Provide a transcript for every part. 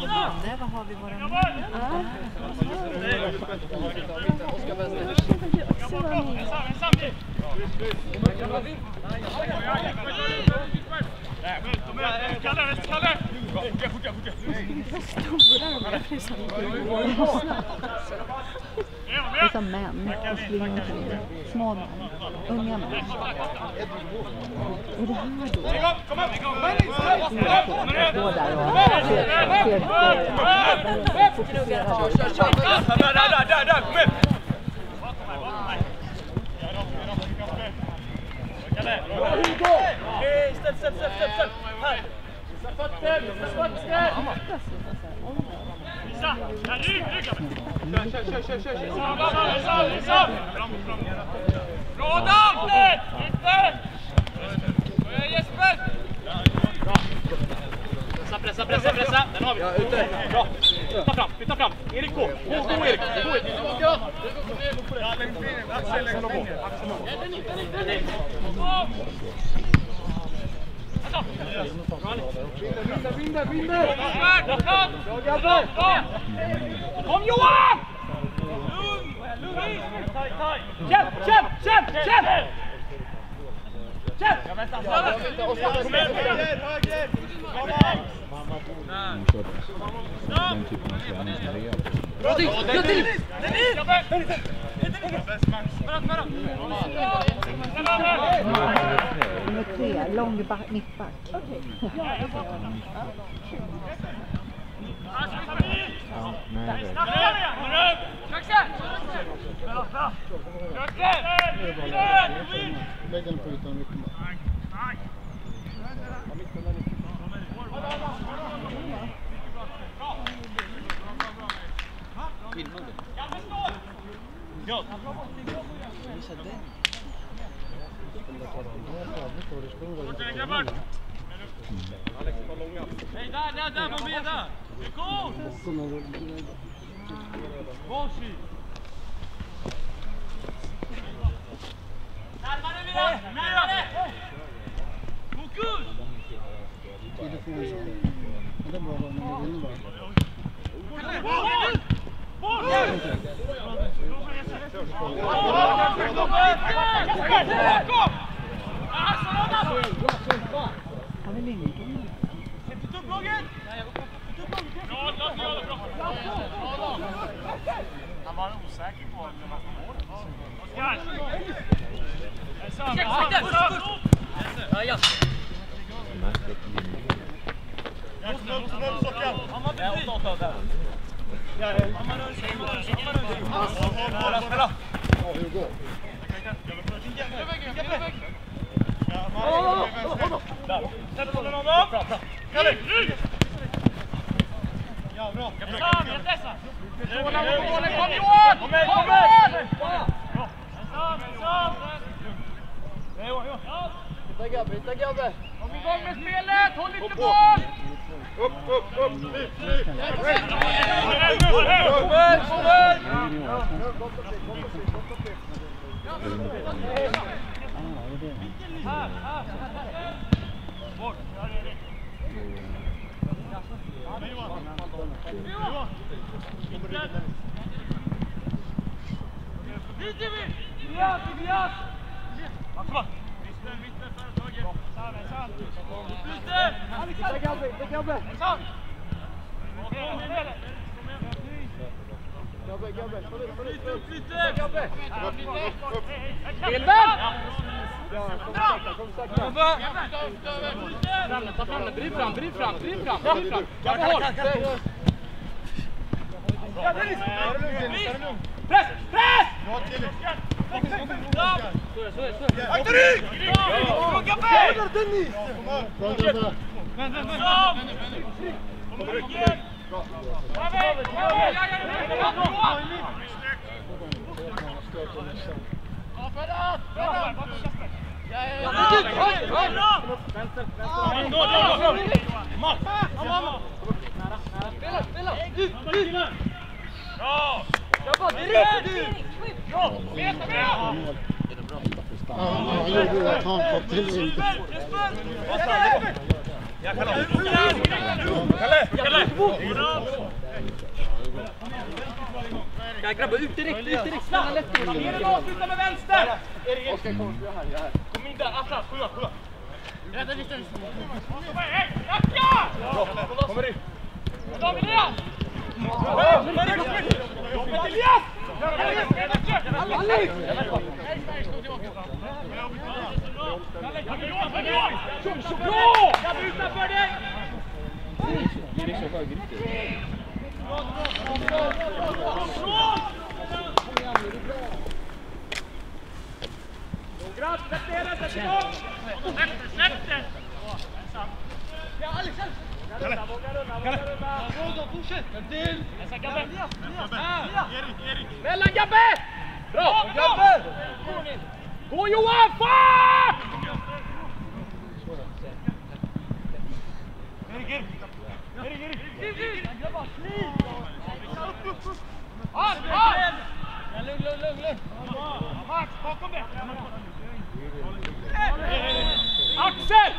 kommande. Har vi våra Kalle, Kalle! Skicka, skicka, skicka! Det är som män och slingor. Små män. Unga män. Är det här då? Igång! Gå där och fokusera. Där, där, där, ställ, ställ, ställ, ställ! Här! Visa fötter, visa fötter! Visa! Där, rygg, rygg! Kör, kör, kör, kör! Visa, visa, visa! Pressa, pressa, pressa, Johan! Känn, känn, känn, känn! Känn! Den typen av träning som det är. Bra till! Bra till! Nummer tre, lång back, mittback. Ja, nej, det Lägg den på ytan mycket. Nej, där, där, där, var med där! Det är cool! Varsågod! Närmare Mira! Närmare! Fokus! Tidigt får man Han var osäker på om det var mål. Oskar! Ensam, märkligt Spela! Släpp bollen honom! Kalle, rygg! Ja, bra. Ensam, helt ensam! Kom Johan! Kom igen, kom igen! Bra. Ensam, ensam! Nej, Johan, Johan. Hitta Gabbe, hitta Gabbe! Kom igång med spelet! Håll inte boll! Upp, upp, upp! Lyft, lyft! Kom igen, kom igen! Här, här! Bort! Ja, det är det. Kom Johan! Johan! Hit är vi! Tobias, Tobias! Ja, kom on. Mitten, mitten, företaget. Sam, ensam. Byte! Hitta Gabbe, hitta Gabbe! Ensam! Kom igen, kom igen. Gabbe, Gabbe! Kom ut, kom ut, kom ut! Byte! Gabbe! Bilden! Ja, kom sakta, kom sakta! Ta fram den, driv fram, driv fram, driv fram, driv fram. Gabbe, håll! Ja, Dennis! Press, press! Bra till! Akta rygg! Bra, Gabbe! Dennis! Bra Gabbe! Sam! Kom ryggen! David! Ja! Ferrat! Ja, ja, ja! Vänster, vänster! Gå, gå, gå! Mats! Spela, spela! Ut, ut! Bra! Jobba, direkt! Bra! Veta med! Ja, han gjorde ju att han kom till inte. Jesper! Jesper! Ja, Kalle! Kalle! Kalle! Ja, grabbar, ut direkt, ut direkt. Stanna lätt. Avsluta med vänster! Kom in där, Atlas, sjua, sjua! Rädda lite! Jacka! Kommer in! David Elias! Elias! Bra! Grabbar utanför dig! Noggrant, släpp ner den, sätt igång! Släpp det, släpp det! Ja, Alex, Våga runna, våga runna! Fortsätt! Till! Mellan Gabbe! Bra! Gabbe! Gå Johan, fuck! Halt, halt! Lugn, lugn, lugn, lugn. Max, bakom det. Axel!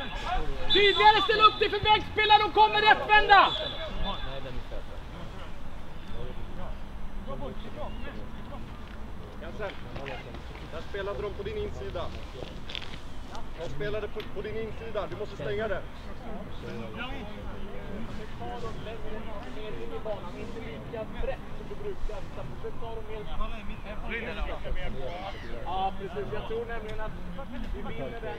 Tydligare ställ upp dig för vägspelare, de kommer rättvända! Där spelade de på din insida. De spelade på, på din insida, du måste stänga det. Ja, precis. Jag tror nämligen att vi vinner den.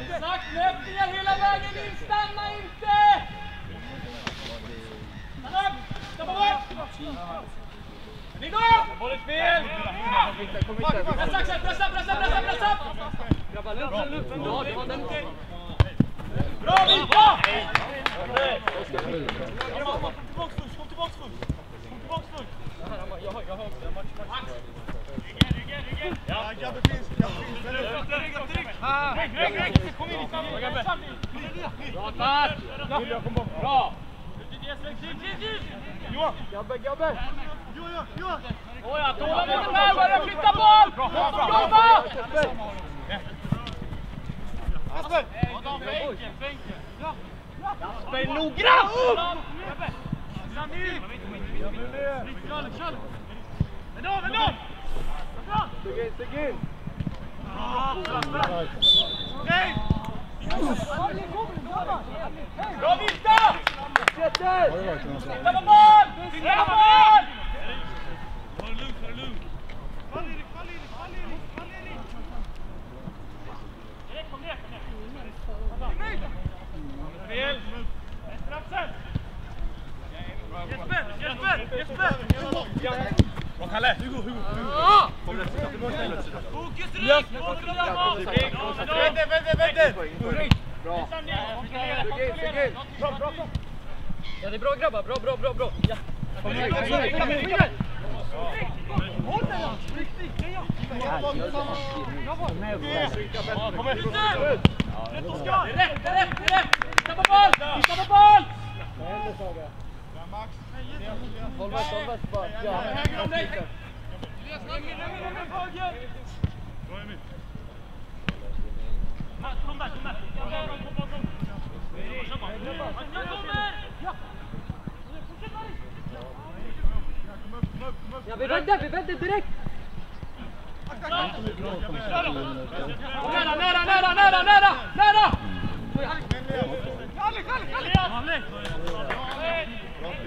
Exakt, löpningar hela vägen in, stanna inte! Stanna upp! Stoppa bort! Ligg upp! Bollen fel! Pressa Axel, pressa, pressa, pressa, pressa! Grabbar, lugn, lugn, lugn. Det var den. Bra Vika! Ja, Gabbe finns. Kom in, Bra tack! Bra! Johan! Gabbe, Gabbe! Nåja, tålamodet med, börja flytta boll! Jobba! Asper! Asper, noggrant! Vänd av, vänd av! Steg in, steg in! Nej! Bra Vita! Titta på boll! Titta på boll! Fel! Strafsen! Jesper! Jesper! Jesper! Bra Kalle! Hugo, Hugo, Hugo! Fokus Rik! Fokus Vänta, vänta, vänta! Bra! Bra, bra, bra! Ja, det är bra grabbar. Bra, bra, bra, bra. Ja. Kom igen, kom igen, kom igen, kom igen! Kom igen! Det är rätt, det är rätt, det är rätt! Titta på boll! Titta på boll! Håll väst, håll väst bara. Ja. Höger om dig! Kom där, kom där! Kom bakom! Jag kommer! Ja, vi vänder, vi vänder direkt. Nära, nära, nära, nära, nära, nära! Kalle, Kalle,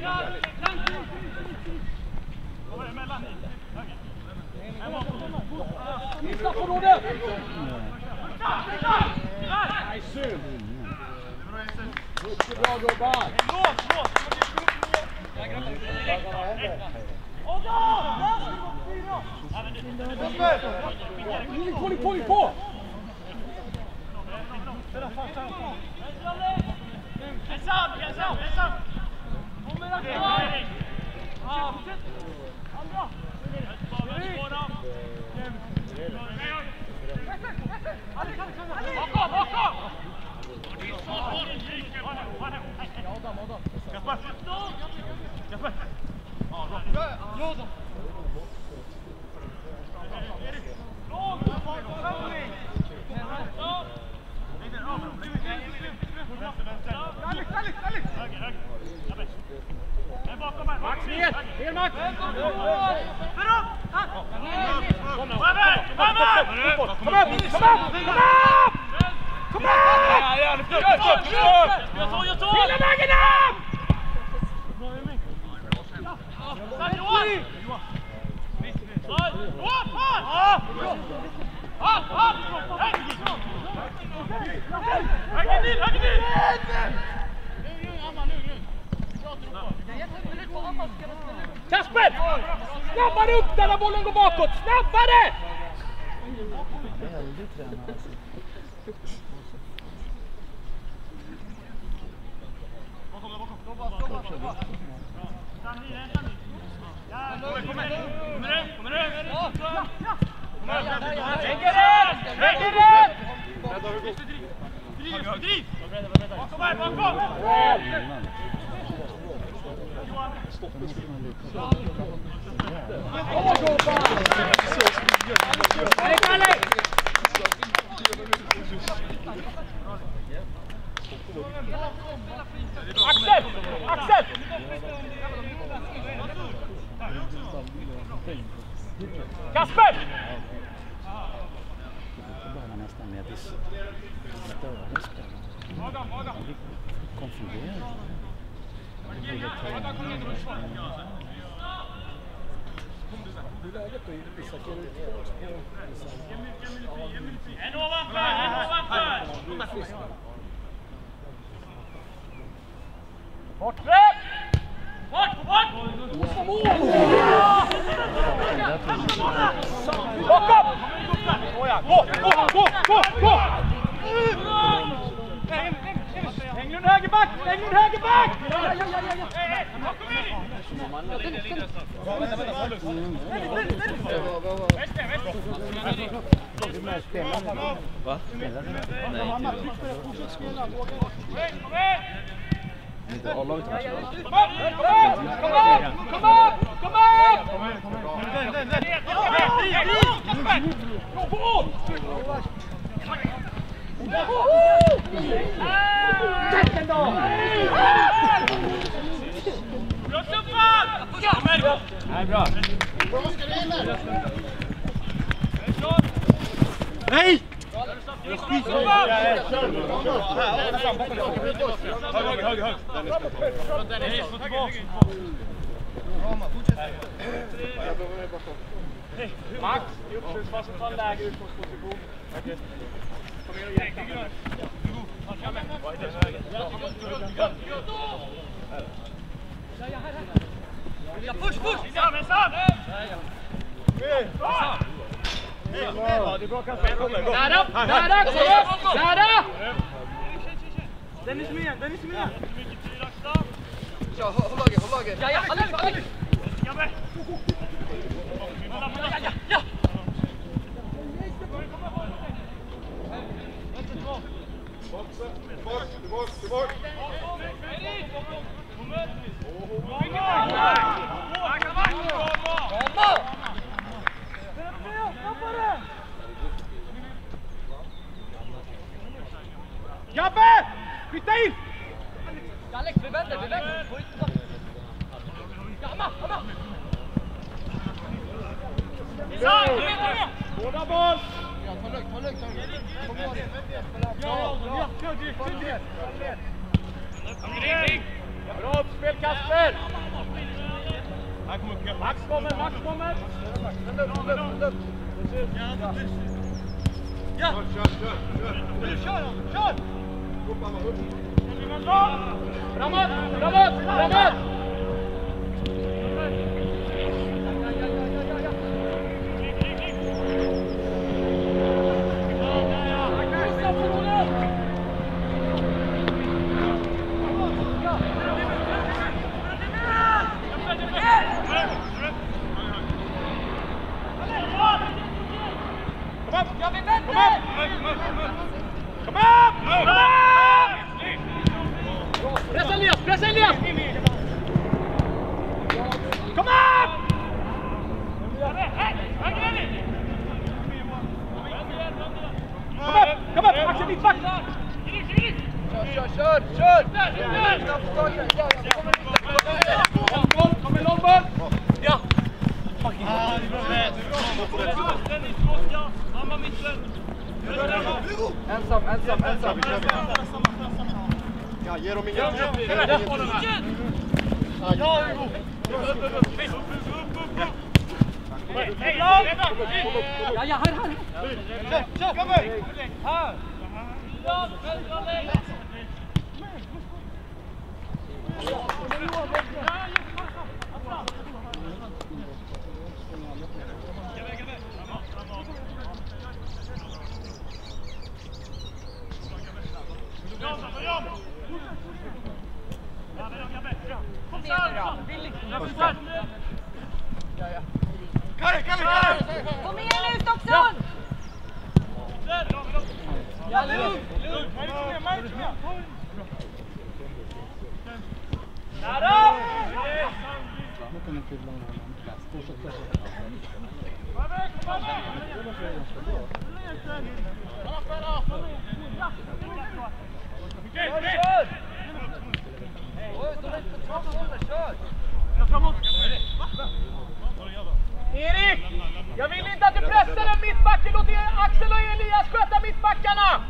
Kalle! Missa på Mycket bra! På, på. Ensam, ensam, ensam! Ja, ja. En ovanför, en ovanför! Bortre! Bort, bort! Bakom! Nåja, gå, gå, gå, gå, gå! Englund högerback! Englund högerback! Va? Spelar? Nej, inte A-laget kanske? Kom upp! Kom upp! Kom upp! Kom upp! Tacken då! Nej, bra. Max, i uppspelsfasen ta en lägre utgångsposition. Kom igen och hjälp Kalle. Ja, push, push! Sam, Sam! Nära! Nära! Kom upp! Nära! Dennis med, Dennis med! Ja, ja, Alex, Alex! Ja, men! Ja, ja! Tillbaks, tillbaks, tillbaks! Gabbe! Flytta in! Alex, vi vänder, vi vänder. Får inte ta- Ja, Amma, Amma! Båda boll! Bra uppspel Kasper! Max kommer, Max kommer! Kör, kör, kör! kör. Kör! Upp, Anna, upp! Framåt, framåt, framåt! Kom upp! Kom upp! Kom upp! Kom upp! Pressa Elias, pressa Elias! Kom upp! Axel, mittback! Kör, kör, kör! Kom en lång boll! Ja! Ensam, ensam, ensam. Ja, ge dem ingen tid. Ge dem ingen tid. Ja, ja, här, här! Kom igen. Nu Stocksund! Nu kan ni fylla med honom. Fortsätt, fortsätt. Erik! Jag vill inte att du pressar den mittbacken! Låt Axel och Elias sköta mittbackarna!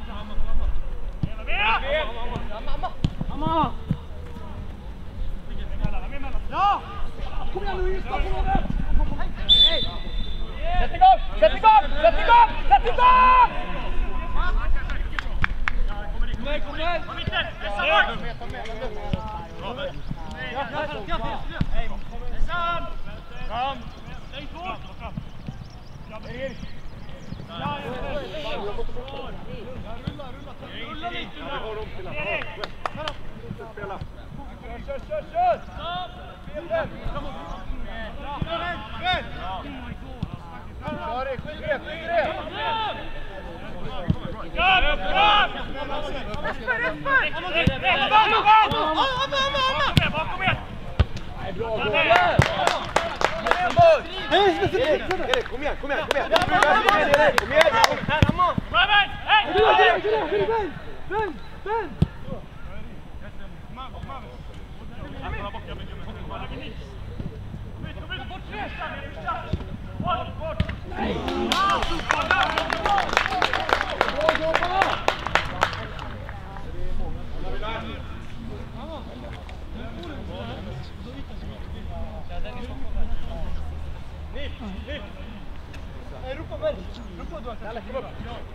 Mamma! Ja! Kom igen nu, Ystad på målet! Sätt igång! Sätt igång! Sätt igång! Sätt igång! Nej, kom igen! Spela. Kör, kör, kör! Kör det, skjut det, skjut det! Erik, kom igen, kom igen, kom igen! Kom igen!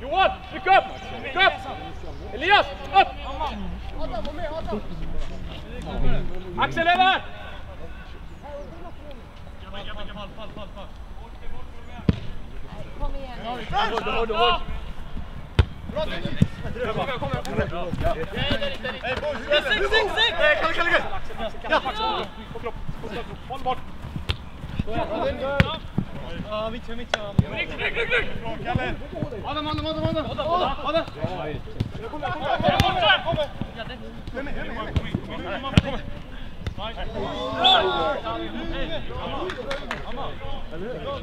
Johan, tryck upp! Tryck upp! Elias, upp! Axel över! Kom igen nu.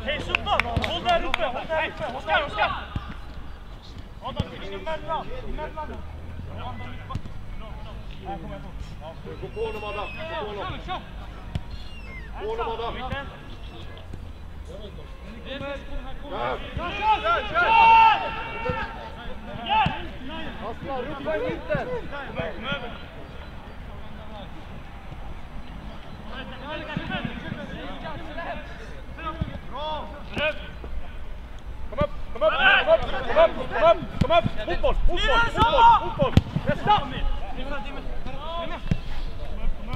Hej, suppa! Håll där uppe! Håll där uppe! Oskar, Oskar! Adam, emellan! Emellan! Gå på honom Adam! Gå på honom! På honom Adam! Ropa i mitten! Kom upp, kom upp, kom upp, kom upp, kom upp, kom upp! Fotboll, fotboll, fotboll, fotboll! Nästa! Lämna över, lämna över. Bakom, bakom!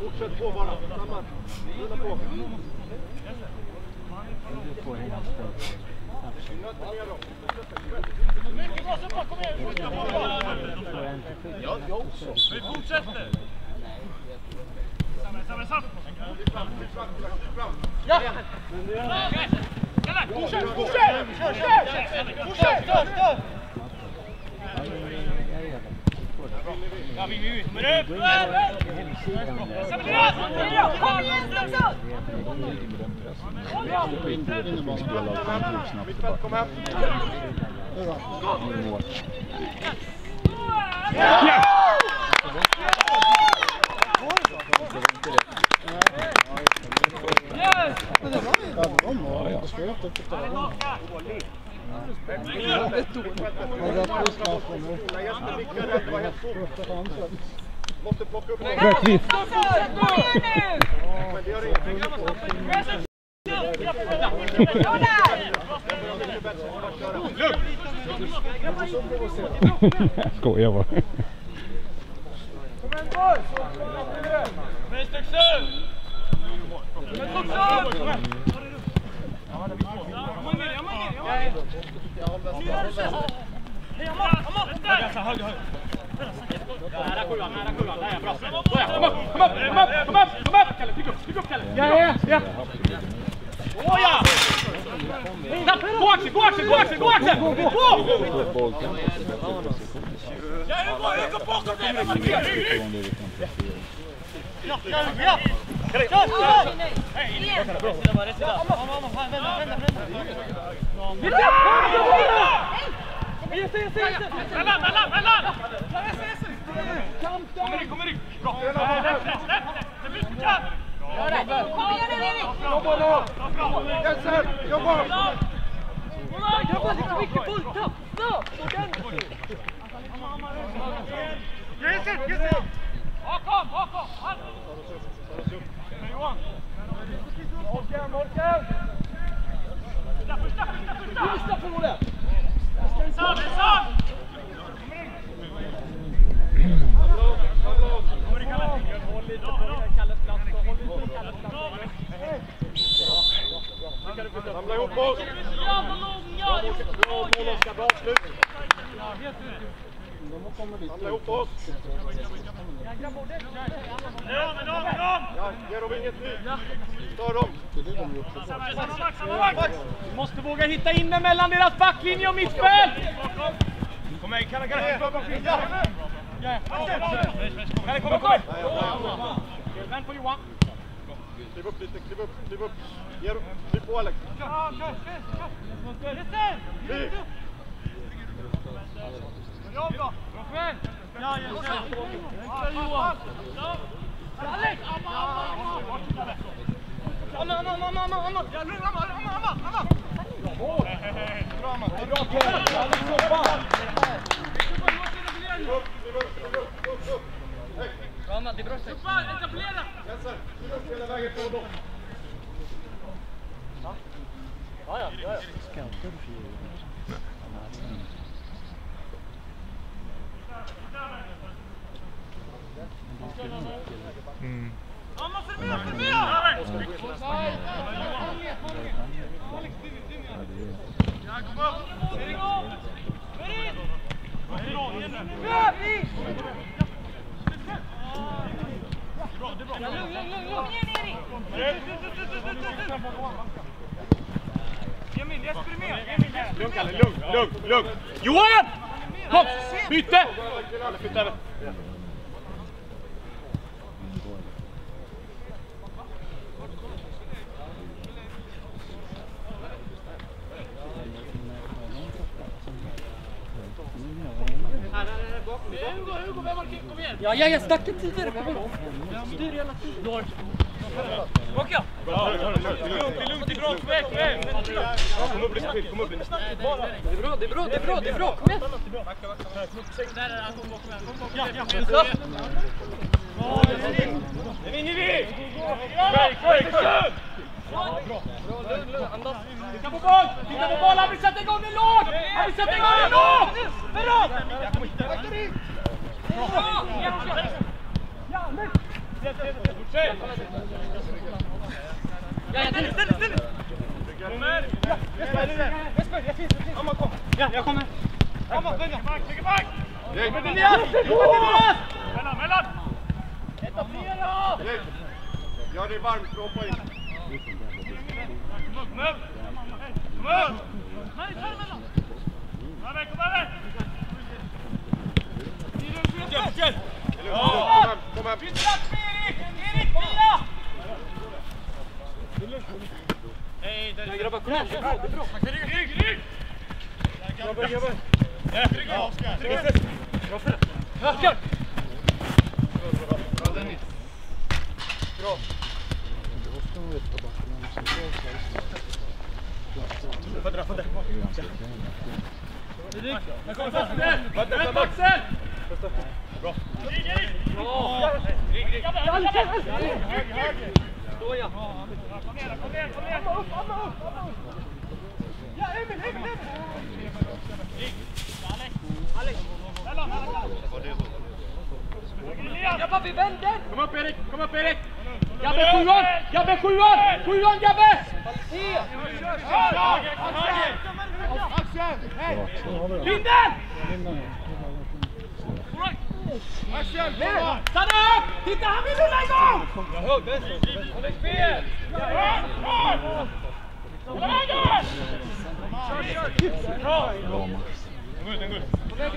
Fortsätt på bara. Samma. Rulla på. Du får en stöt. Absolut. Nöta ner dem. Mycket bra, så bra, kom igen! Fortsätt, bra, bra. Du får en till skydd. Ja, jag också. Vi fortsätter! Samma, samma, samma! Klipp fram, klipp fram, klipp fram. Ja! Kalle, fortsätt, fortsätt! Fortsätt! Fortsätt! Stör, stör! Ja, men jag gör det. Ja, vi, vi, vi. Kommer upp! Gå in på hemsidan där. Kom igen Stocksund! Mittfält, kom hem. Ja, det var mål. Det skulle inte upp där. Ja, rättvist jag nu. När Jesper nickade, det Kom igen tomt. Första chansen. Måste Kom igen Skojar bara. Kom igen! Höger, höger. Nära sjuan, nära sjuan. Där ja, bra. Såja, kom upp, kom upp, kom upp, kom upp, kom upp! Kalle, tryck upp, tryck upp Kalle! Ja, ja, ja! Såja! Gå Axel, gå Axel, gå Axel, gå Axel! Gå! Ja, Hugo, Hugo bakom dig! Ja, ja, ja! Kör, kör! Hej, in i Rätt sida, vända, vända, vända! Hitta! Yes, yes, yes! Mellan, mellan, mellan! Kommer in, kommer in! Bra! Släpp, släpp, släpp! Det blir släpp! Kom igen nu Erik! Jobba då! Jensen, jobba! Grabbar, lite mycket fulltapp! Jensen, Jensen! Bakom, bakom! Johan! Morken, Morken! Första, första, första! Första på målet! Ensam, ensam! Kommer in, Kalle! Håll lite på Kalles plats. Håll lite på Kalles plats. Samla ihop oss! Jävla långa! Bra mål Oskar, bra avslut! De har kommit dit. Samla ihop oss! Ja, men dem, men dem! Ja, ge dem inget nytt! Stör dem! Det är det de gjort. Samma vakt, samma vakt! Vi måste våga hitta in den mellan deras backlinje och mittfält! Kom igen, Kalle, Kalle! Ja! Ja, Kalle, kom, kom! Vänd på Johan! Kliv upp lite, kliv upp, kliv upp! Ge dem, kliv på Alex! Vi! Jobb då! Ja, Jensen! Johan! Alex! Amma, amma, amma! Amma, amma, amma, amma, amma! Ja, lugn, amma, amma, amma, amma! Bra, amma! Bra, Kliv upp, upp, upp, upp, upp! Det är bra. Super, etablera! Jensen, upp hela vägen! Scoutar du för djur? Mm. Lugn Kalle, lugn, lugn, lugn! Johan! Kom! Byte! Ja, ja, jag snackar tidigare. Styr hela tiden. Åka! Lugnt, det är lugnt, det är bra. Kom igen, kom igen. Kom upp lite till, kom upp lite. Det är bra, det är bra, det är bra, det är bra. Kom igen! Den vinner vi! Kvar, kvar, kvar! Titta på boll! Titta på boll! Han vill sätta igång den lågt! Han vill sätta igång den lågt! Ja, ja, hoppa in. Kom upp! Kom upp! Kom över, kom över! Fjäll, fjäll! Kom hem, kom hem. Byt plats med Erik! Erik, fira! Hej, där är grabbar. Kom igen, det är bra, det är bra. Erik, Erik! Grabbar, grabbar. Ja, tryck in. Tryck in. Ja, kör! Fötterna, fötterna. Här kommer Fötter! Fötter, Axel! Bra. Erik, Erik! Bra! Erik, Erik. Höger, höger. Då ja. Kom igen, kom igen, kom igen! Upp, upp, upp! Ja, Emil, Emil, Emil! Alex! Alex! Mellan, mellan! Elias! Grabbar, vi vänder! Kom upp Erik, kom upp Erik! Gabbe sjuan! Gabbe sjuan! Sjuan Gabbe! Se! Axel! Hej! Så har vi det. Linden! Lindan här. Axel! Stanna upp! Titta, han vill rulla igång! Jag hörde Han är fel! Bra! Kom igen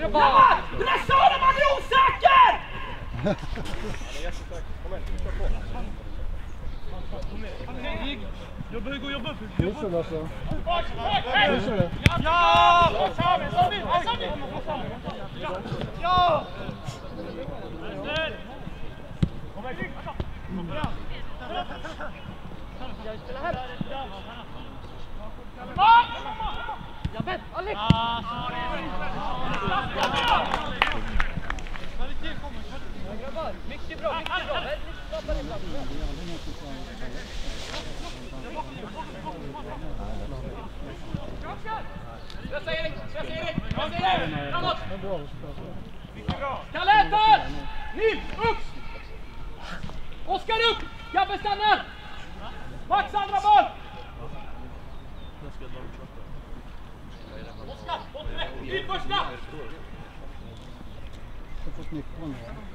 grabbar! Grabbar! Pressa honom, han är osäker! Jobba Hugo, jobba! Fryser alltså? Bak, bak! Fryser du? Ja! Sami, Sami, Sami! Ja! Kom här! Jabbe, Alex! Grabbar, mycket bra, mycket bra. Väldigt snabbare ibland. Pressa Erik, pressa Framåt! Det bra. Kalle äter! Nils, upp! Oskar upp! Gabbe stannar! Max andra boll! Oskar, bort med! Nils första! Jag har fått nyckeln här.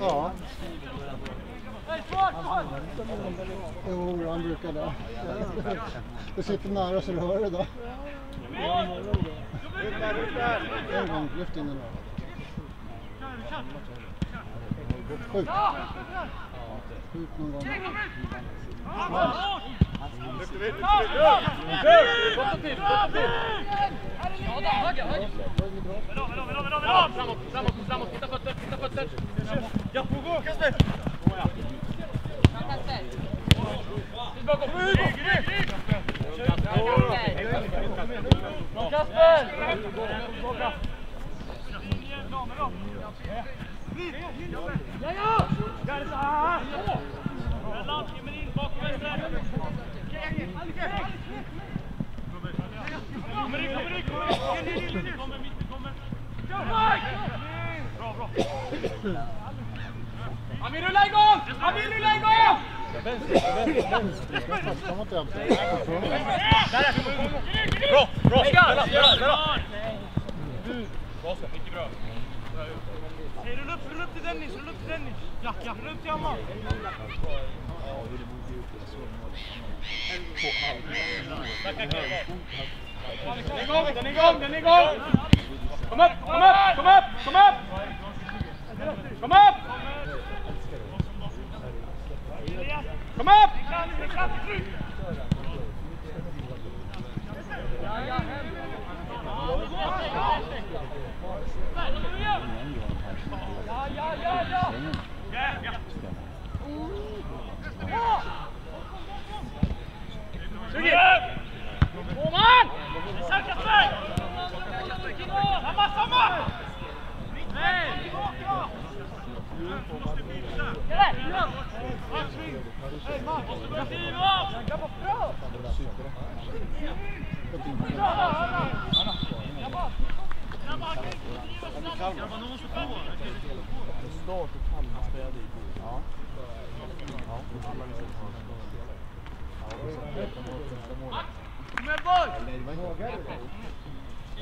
Ja, jo, han brukar det. Du sitter nära så du hör det då. En gång, lyft in den då. Skjut. Skjut någon gång. Lyfter vi, lyfter vi. Till, gott till! Framåt, framåt, framåt! Hitta fötter, hitta fötter! Ja, Hugo, Kasper! Till bakom! Bra Kasper! Ja, ja! Mellan, in bakom vänster! Kommer in, kommer in, kommer in! Kommer mitt, kommer! Kör Mike! Bra, bra! Han vill rulla igång! Han vill rulla igång! Kastar mot den. Bra, bra! Mellan! Mycket bra. Hej, rulla upp, rulla upp till Dennis, rulla upp till Dennis. Ja, ja, rulla upp till Hammar. Den är igång, den är igång, den är igång! Kom upp, kom upp, kom upp, kom upp! Kom upp! Kom upp! Åman! Samma, samma!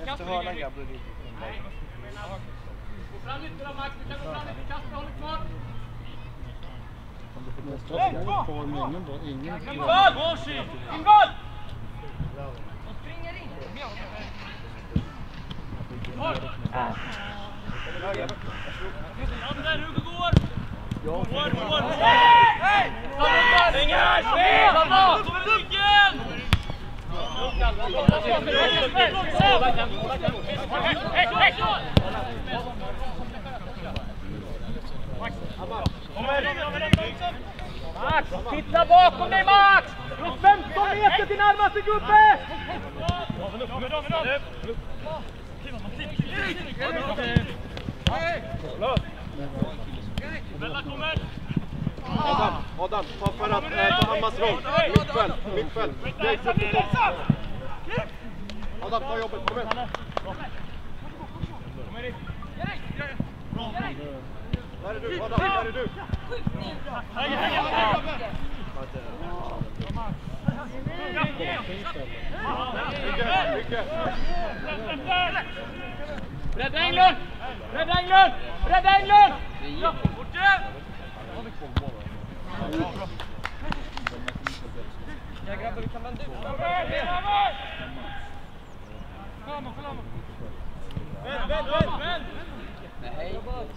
Efter hörnan grabbar. Gå fram lite då Max, du kan gå fram lite. Kasper håller kvar. Nästa år får man ingen bra, ingen Ingvar! Ingvar! Max, titta bakom dig Max! Du har 15 meter till närmaste gubbe! Adam, Adam, ta för att äh, ta Hammars roll. Mittfält, mittfält. Adam, ta jobbet, kom igen. Där är du, Adam, där är du. Häng, häng, häng. Rädda Englund! Rädda Englund! Rädda Englund!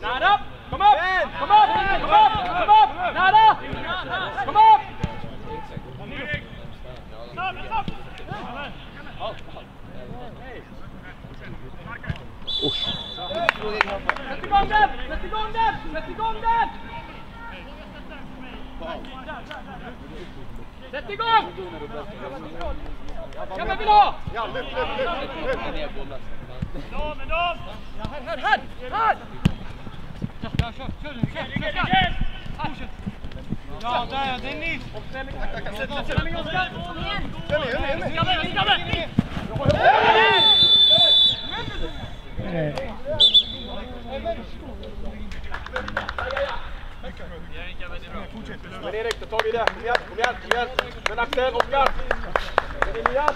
Nära! Kom upp! Kom upp! Kom upp! Kom upp! Nära! Kom upp! Sätt igång den! Sätt igång den! Sätt igång den! Sätt igång! Ja, men vill ha! Ja, lyft, lyft, lyft, lyft. Här, här, här! Ja, där ja, Dennis! Känn igen, känn igen. Ligga med, ligga med! Men Erik, ta tag i det. Kom igen, kom igen, kom igen. Men Axel, Oskar. Är det Elias?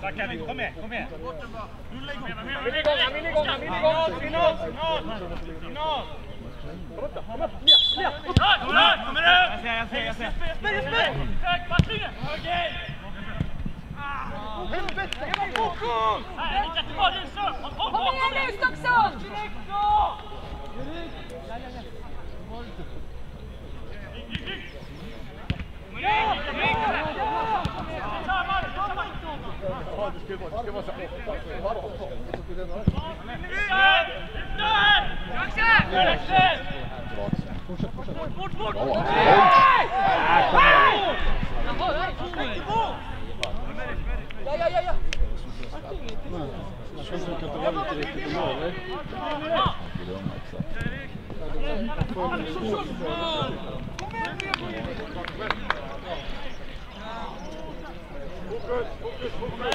Tack Kevin, kom med, kom med. Han vill igång, han vill igång, han vill igång! Signal, signal, signal! Kommer du? Jag ser, jag ser, jag ser. Spring, spring! Hög, backlinjen! Okej! Fokus! Här, lika tillbaka, Nilsson! Håll Kom igen nu Stocksund! Direkt då! Det känns som att det var inte riktigt i mål. Fokus, fokus,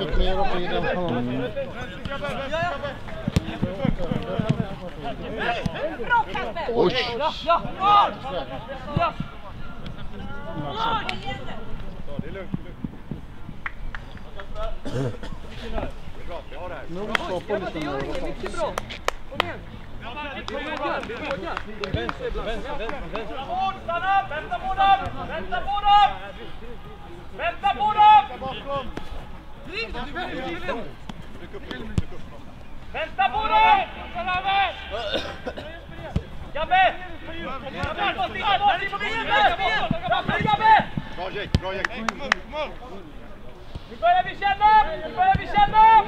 Upp ner och vrida. Bra Kasper! Oj! Ja, ja, ja! ja. Nu har vi stå på lite mer. Stanna! Vänta på dem! Vänta på dem! Vänta på dem! Vänta på dem! Gabbe! Gabbe! Bra Jake, bra Jake. Nu börjar vi känna! Nu börjar vi känna!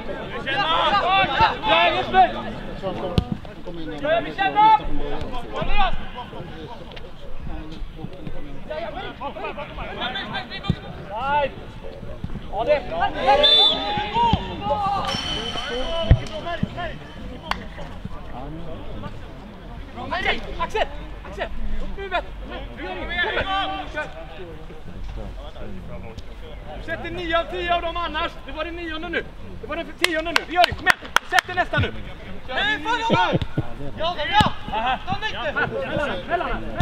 Ja, Kom, in och vi nästa känna? från början. Andreas! Nej! Ja, det! Axel! Axel! Upp med huvudet! Sätt en 9 av 10 av dem annars. Det var det nionde nu. Det var den tionde nu. Vi gör det. Kom igen. Sätt den nästa nu.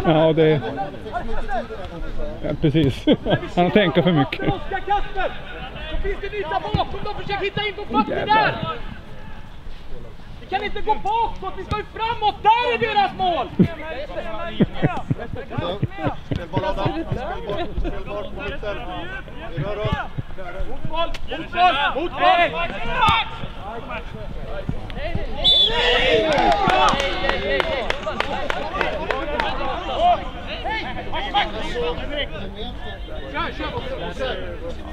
Ja, det... Ja, precis. Han tänker för mycket. Oskar Kasper! Så finns det en yta bakom dem. Försök hitta in på fötter där! Vi kan inte gå bakåt, vi ska ju framåt! Där är deras mål! Motboll! Motboll! Motboll!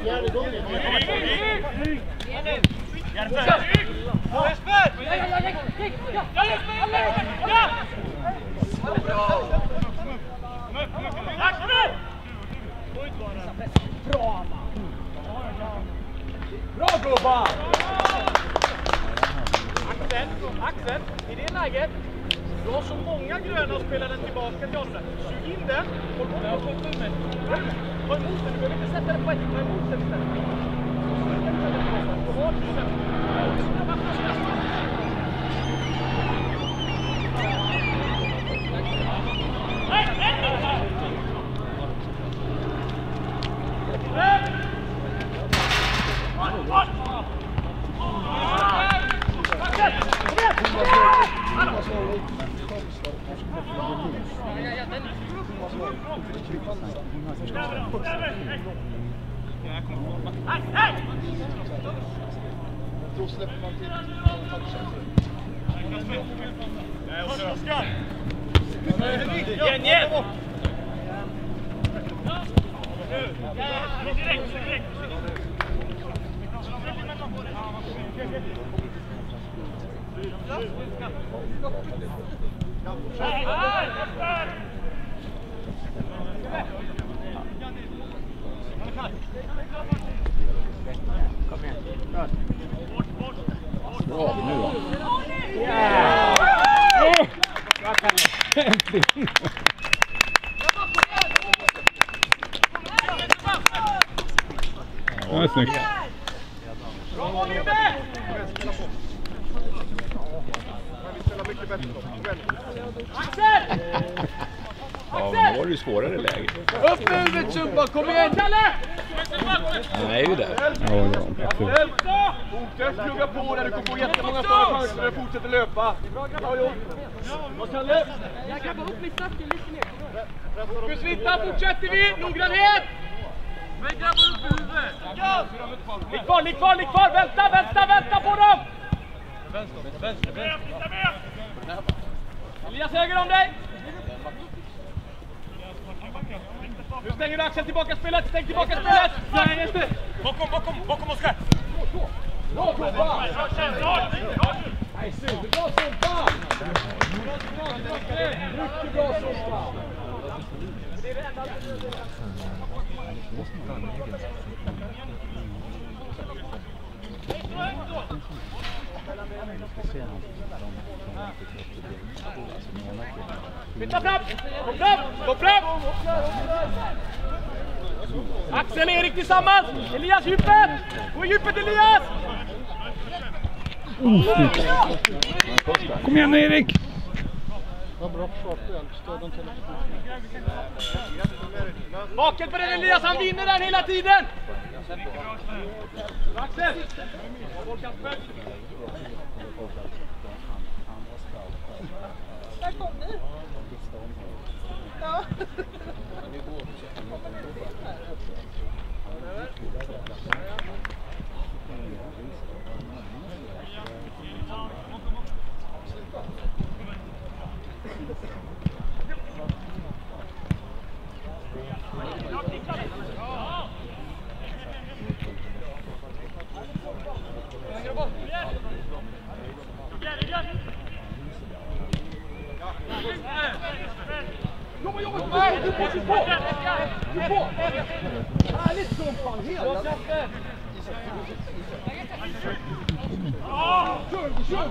Fjärde gången. Bra gubbar! Axel, Axel, i det läget, du har så många gröna och spelar den tillbaka till honom. Sug in den, håll på med skjuta Ta emot den, du behöver inte sätta den på ett, ta emot den istället. Du har den. Då släpper man till Igen, igen! Bra, nu då. Äntligen! Det var snyggt. Bra mål, Gubbe! Men vi spelar mycket bättre då. Kom igen. Axel! Ja, men då var det ju svårare läge. Upp med huvudet Sumba, kom igen! Kalle! Han är ju där. Ja, ja, absolut. Fortsätt plugga på där, du kommer få jättemånga större chanser när du fortsätter löpa. Bra gjort. Vad Kalle? Fokus Vitta, fortsätter vi! Noggrannhet! Men grabbar upp i huvudet! Ligg kvar, ligg kvar, ligg kvar! Vänta, vänta, vänta på dem! Elias höger om dig! Nu stänger du Axel tillbaka spelet, stäng tillbaka spelet! Nej, just det! Bakom, bakom, bakom Oskar! Flytta fram! Gå fram! Gå fram! Axel och Erik tillsammans! Elias djupet! Gå i djupet Elias! Kom igen Erik! Baken Vaken på den Elias, han vinner den hela tiden! Axel! Där kom ni. Ja. Du på, du på! Du på! Härligt som fan! Hela... rätt! Ja, kör, kör!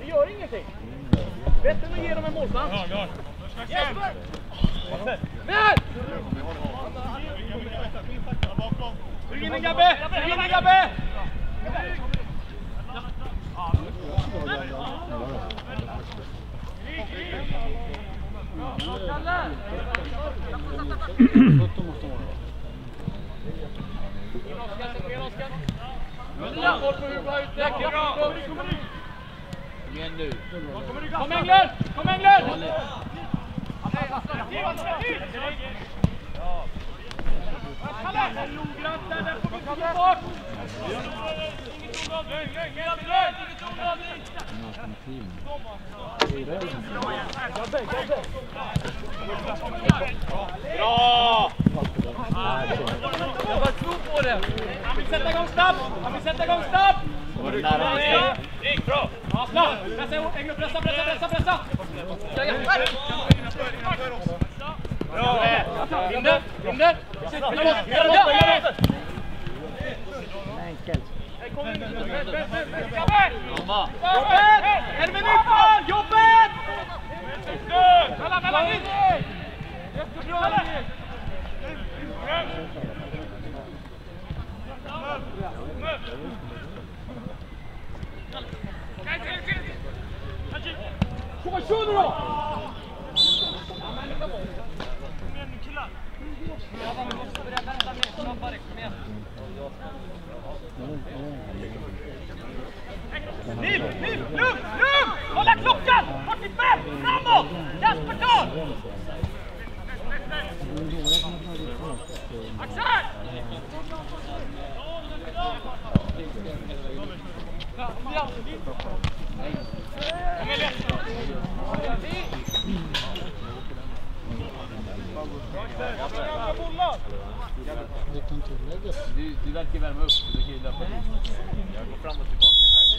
Det gör ingenting. Bättre än att ge dem en målchans. Jesper! Men! Sug in den Gabbe! Sug in den Gabbe! Sjutton måste vara. Boll på huvudet, ut där. Kom igen nu. Kom Englund! Kom Englund! Noggrant där, där får vi inte bort! Bra! Jag bara tro på det. Han vill sätta igång snabbt! Han vill sätta igång snabbt! Det gick bra! Ja, snabbt! Pressa ihop, Englund, pressa, pressa, pressa, pressa! Bra! Linder, Linder! Jobbet! En minut! Kom igen nu då! Nil, Nil, Du verkar värma upp, så du kan ju löpa. Jag går fram och tillbaka här.